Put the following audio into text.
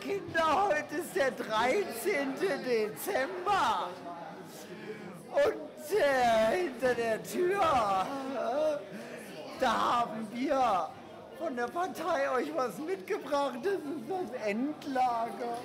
Kinder, heute ist der 13. Dezember. Und äh, hinter der Tür, äh, da haben wir von der Partei euch was mitgebracht. Das ist das Endlager.